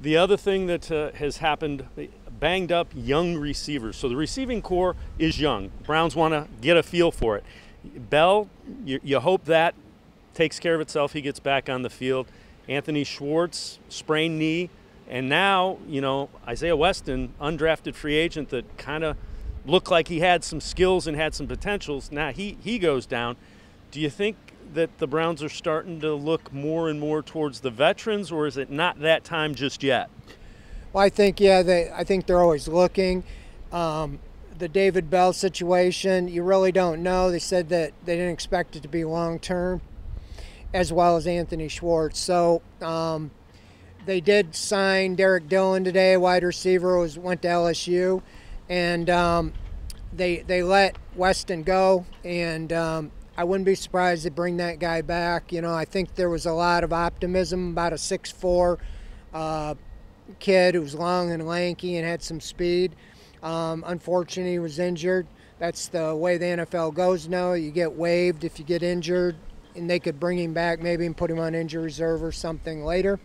The other thing that uh, has happened, banged up young receivers. So the receiving corps is young. Browns want to get a feel for it. Bell, you, you hope that takes care of itself. He gets back on the field. Anthony Schwartz, sprained knee. And now, you know, Isaiah Weston, undrafted free agent that kind of looked like he had some skills and had some potentials. Now he, he goes down. Do you think that the Browns are starting to look more and more towards the veterans, or is it not that time just yet? Well, I think yeah, they I think they're always looking. Um, the David Bell situation, you really don't know. They said that they didn't expect it to be long term, as well as Anthony Schwartz. So um, they did sign Derrick Dillon today, wide receiver, was went to LSU, and um, they they let Weston go, and um, I wouldn't be surprised to bring that guy back. You know, I think there was a lot of optimism about a six-four uh, kid who was long and lanky and had some speed. Um, unfortunately, he was injured. That's the way the NFL goes now. You get waived if you get injured, and they could bring him back maybe and put him on injury reserve or something later.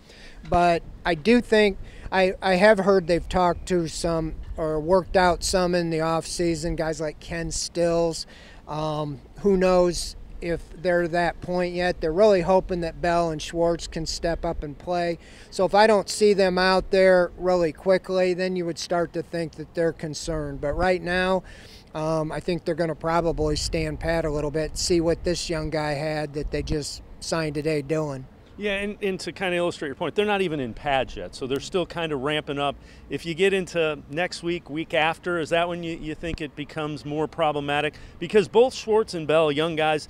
But I do think I, I have heard they've talked to some or worked out some in the off season guys like Ken Stills. Um, who knows if they're that point yet. They're really hoping that Bell and Schwartz can step up and play. So if I don't see them out there really quickly, then you would start to think that they're concerned. But right now, um, I think they're going to probably stand pat a little bit, see what this young guy had that they just signed today, Dillon. Yeah, and, and to kind of illustrate your point, they're not even in pads yet, so they're still kind of ramping up. If you get into next week, week after, is that when you, you think it becomes more problematic? Because both Schwartz and Bell, young guys,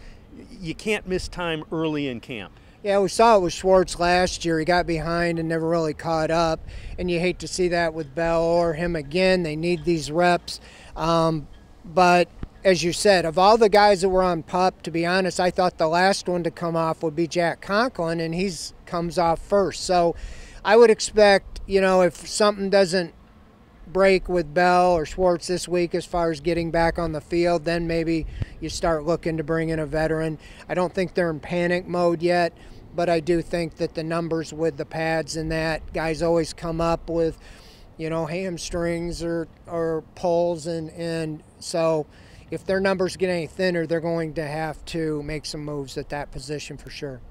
you can't miss time early in camp. Yeah, we saw it with Schwartz last year. He got behind and never really caught up, and you hate to see that with Bell or him again. They need these reps. Um, but as you said, of all the guys that were on pup, to be honest, I thought the last one to come off would be Jack Conklin, and he's comes off first. So I would expect, you know, if something doesn't break with Bell or Schwartz this week as far as getting back on the field, then maybe you start looking to bring in a veteran. I don't think they're in panic mode yet, but I do think that the numbers with the pads and that guys always come up with, you know, hamstrings or or pulls and and so if their numbers get any thinner, they're going to have to make some moves at that position for sure.